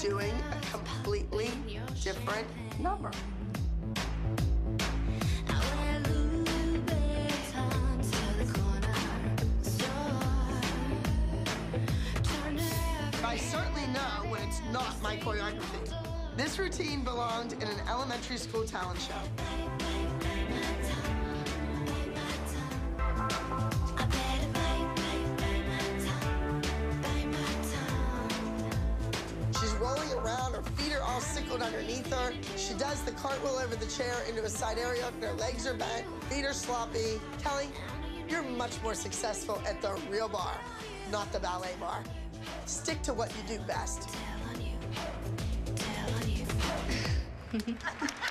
doing a completely different number. I certainly know when it's not my choreography. This routine belonged in an elementary school talent show. Rolling around, her feet are all sickled underneath her. She does the cartwheel over the chair into a side aerial, her legs are bent, feet are sloppy. Kelly, you're much more successful at the real bar, not the ballet barre. Stick to what you do best.